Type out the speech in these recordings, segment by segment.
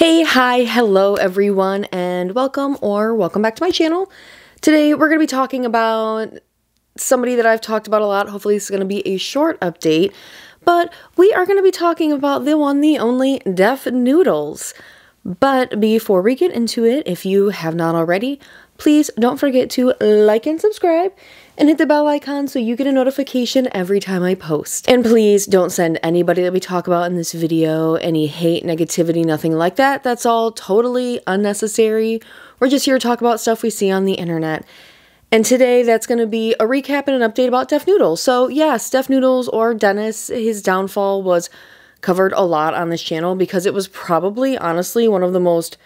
Hey, hi, hello everyone, and welcome or welcome back to my channel. Today we're going to be talking about somebody that I've talked about a lot. Hopefully this is going to be a short update, but we are going to be talking about the one, the only Def Noodles. But before we get into it, if you have not already, please don't forget to like and subscribe and hit the bell icon so you get a notification every time I post. And please don't send anybody that we talk about in this video any hate, negativity, nothing like that. That's all totally unnecessary. We're just here to talk about stuff we see on the internet. And today that's going to be a recap and an update about Def Noodles. So yes, Def Noodles or Dennis, his downfall was covered a lot on this channel because it was probably honestly one of the most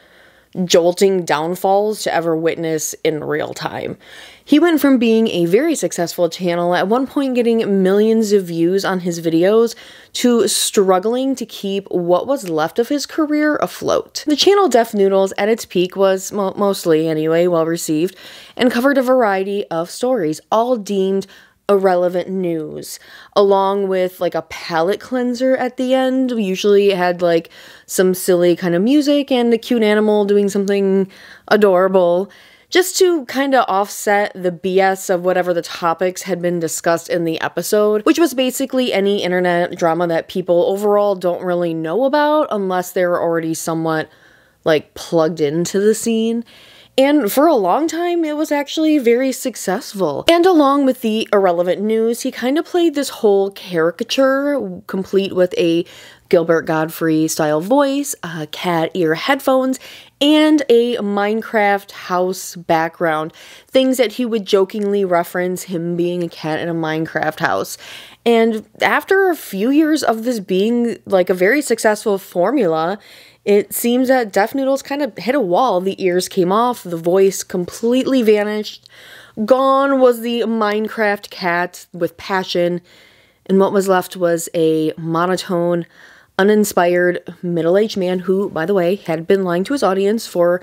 jolting downfalls to ever witness in real time. He went from being a very successful channel, at one point getting millions of views on his videos, to struggling to keep what was left of his career afloat. The channel Def Noodles at its peak was, mostly anyway, well received, and covered a variety of stories, all deemed irrelevant news along with like a palate cleanser at the end we usually had like some silly kind of music and a cute animal doing something adorable just to kind of offset the BS of whatever the topics had been discussed in the episode, which was basically any internet drama that people overall don't really know about unless they're already somewhat like plugged into the scene. And for a long time, it was actually very successful. And along with the irrelevant news, he kind of played this whole caricature, complete with a Gilbert Gottfried style voice, uh, cat ear headphones, and a Minecraft house background. Things that he would jokingly reference him being a cat in a Minecraft house. And after a few years of this being like a very successful formula, it seems that Def Noodles kind of hit a wall. The ears came off, the voice completely vanished. Gone was the Minecraft cat with passion, and what was left was a monotone, uninspired middle aged man who, by the way, had been lying to his audience for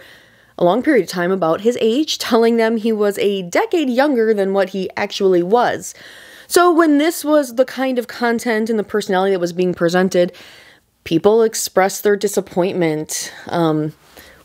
a long period of time about his age, telling them he was a decade younger than what he actually was. So, when this was the kind of content and the personality that was being presented, people expressed their disappointment um,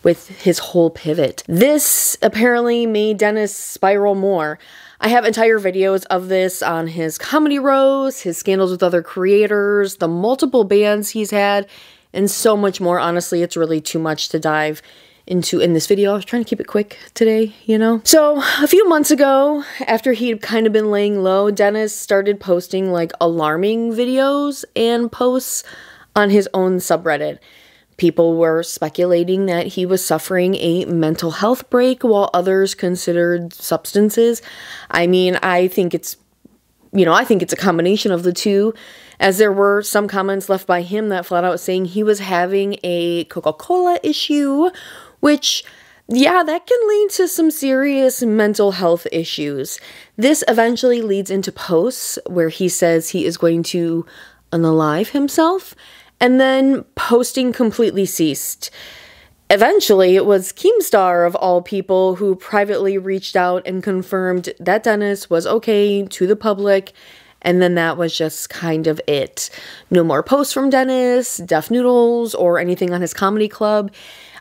with his whole pivot. This apparently made Dennis spiral more. I have entire videos of this on his comedy rows, his scandals with other creators, the multiple bands he's had, and so much more. Honestly, it's really too much to dive into in this video. I was trying to keep it quick today, you know? So, a few months ago, after he'd kind of been laying low, Dennis started posting like alarming videos and posts on his own subreddit. People were speculating that he was suffering a mental health break while others considered substances. I mean, I think it's, you know, I think it's a combination of the two, as there were some comments left by him that flat out saying he was having a Coca Cola issue, which, yeah, that can lead to some serious mental health issues. This eventually leads into posts where he says he is going to unalive himself and then posting completely ceased. Eventually, it was Keemstar of all people who privately reached out and confirmed that Dennis was okay to the public, and then that was just kind of it. No more posts from Dennis, Def Noodles, or anything on his comedy club.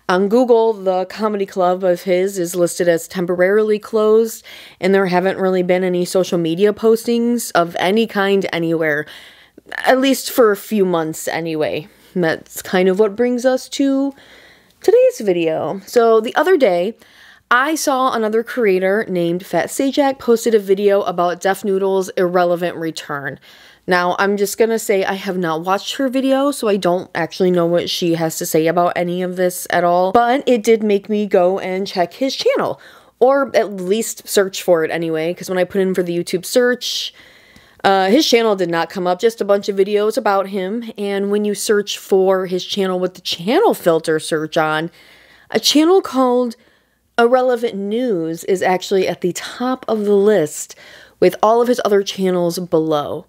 On Google, the comedy club of his is listed as temporarily closed, and there haven't really been any social media postings of any kind anywhere at least for a few months anyway. That's kind of what brings us to today's video. So the other day, I saw another creator named Fat Sajak posted a video about Def Noodle's irrelevant return. Now, I'm just gonna say I have not watched her video, so I don't actually know what she has to say about any of this at all, but it did make me go and check his channel, or at least search for it anyway, because when I put in for the YouTube search, uh, his channel did not come up, just a bunch of videos about him. And when you search for his channel with the channel filter search on, a channel called Irrelevant News is actually at the top of the list with all of his other channels below.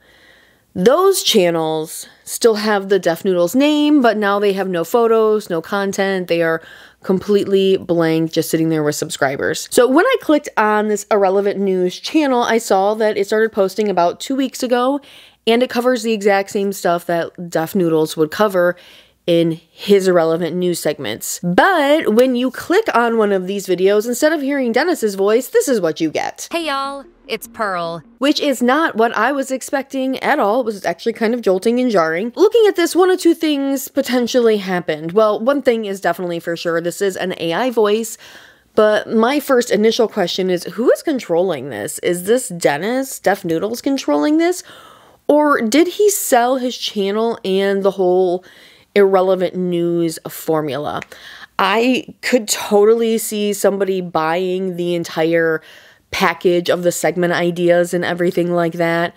Those channels still have the Def Noodles name, but now they have no photos, no content. They are completely blank, just sitting there with subscribers. So when I clicked on this irrelevant news channel, I saw that it started posting about two weeks ago, and it covers the exact same stuff that Def Noodles would cover in his irrelevant news segments. But when you click on one of these videos, instead of hearing Dennis's voice, this is what you get. Hey y'all, it's Pearl. Which is not what I was expecting at all. It was actually kind of jolting and jarring. Looking at this, one or two things potentially happened. Well, one thing is definitely for sure this is an AI voice. But my first initial question is who is controlling this? Is this Dennis, Def Noodles, controlling this? Or did he sell his channel and the whole irrelevant news formula. I could totally see somebody buying the entire package of the segment ideas and everything like that.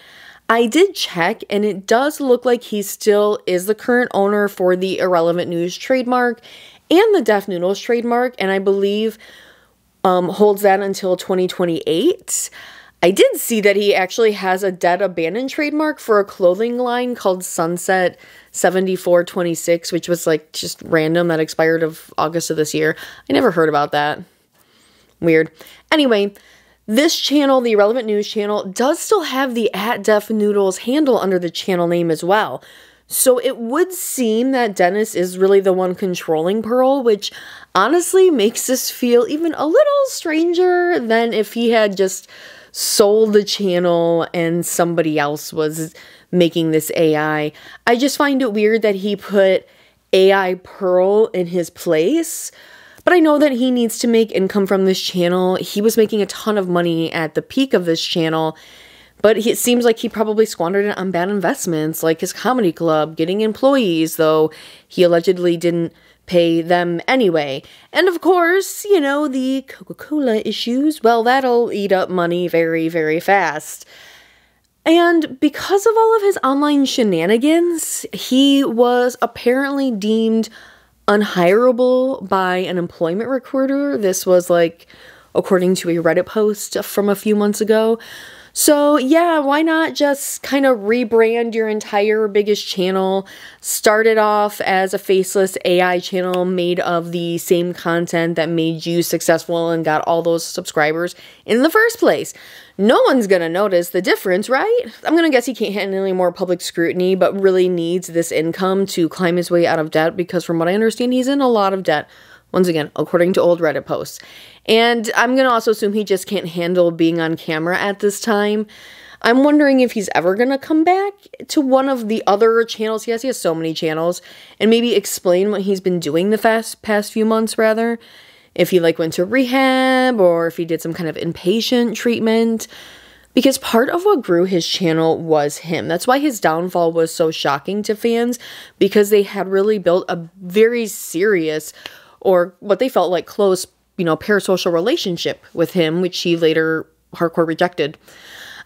I did check, and it does look like he still is the current owner for the Irrelevant News trademark and the Def Noodles trademark, and I believe um, holds that until 2028. I did see that he actually has a dead abandoned trademark for a clothing line called Sunset 7426, which was like just random that expired of August of this year. I never heard about that. Weird. Anyway, this channel, the Irrelevant News channel, does still have the at Def Noodles handle under the channel name as well. So it would seem that Dennis is really the one controlling Pearl, which honestly makes this feel even a little stranger than if he had just sold the channel and somebody else was making this AI. I just find it weird that he put AI Pearl in his place. But I know that he needs to make income from this channel. He was making a ton of money at the peak of this channel, but it seems like he probably squandered it on bad investments like his comedy club, getting employees, though he allegedly didn't pay them anyway. And of course, you know, the Coca Cola issues, well, that'll eat up money very, very fast. And because of all of his online shenanigans, he was apparently deemed unhireable by an employment recruiter. This was like according to a Reddit post from a few months ago. So, yeah, why not just kind of rebrand your entire biggest channel? Start it off as a faceless AI channel made of the same content that made you successful and got all those subscribers in the first place. No one's gonna notice the difference, right? I'm gonna guess he can't handle any more public scrutiny, but really needs this income to climb his way out of debt because, from what I understand, he's in a lot of debt. Once again, according to old Reddit posts. And I'm going to also assume he just can't handle being on camera at this time. I'm wondering if he's ever going to come back to one of the other channels he has. He has so many channels. And maybe explain what he's been doing the fast, past few months, rather. If he like went to rehab or if he did some kind of inpatient treatment. Because part of what grew his channel was him. That's why his downfall was so shocking to fans. Because they had really built a very serious or what they felt like close, you know, parasocial relationship with him, which he later hardcore rejected.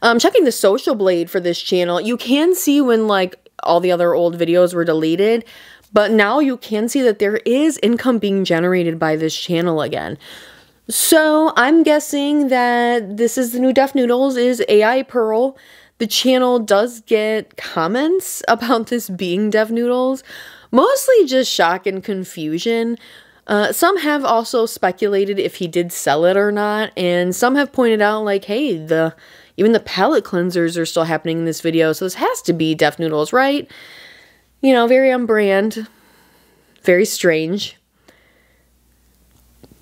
Um, checking the social blade for this channel, you can see when like all the other old videos were deleted, but now you can see that there is income being generated by this channel again. So I'm guessing that this is the new Def Noodles is AI Pearl. The channel does get comments about this being Def Noodles, mostly just shock and confusion. Uh, some have also speculated if he did sell it or not, and some have pointed out like, hey, the even the palate cleansers are still happening in this video, so this has to be Def Noodles, right? You know, very on brand, very strange.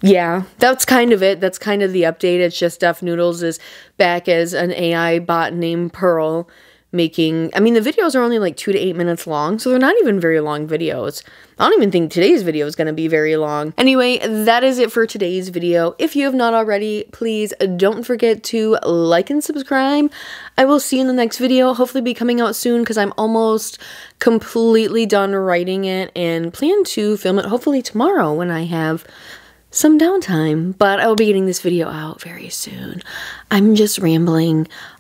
Yeah, that's kind of it. That's kind of the update. It's just Def Noodles is back as an AI bot named Pearl making i mean the videos are only like two to eight minutes long so they're not even very long videos. I don't even think today's video is going to be very long. Anyway that is it for today's video. If you have not already please don't forget to like and subscribe. I will see you in the next video hopefully be coming out soon because i'm almost completely done writing it and plan to film it hopefully tomorrow when i have some downtime, but I will be getting this video out very soon. I'm just rambling.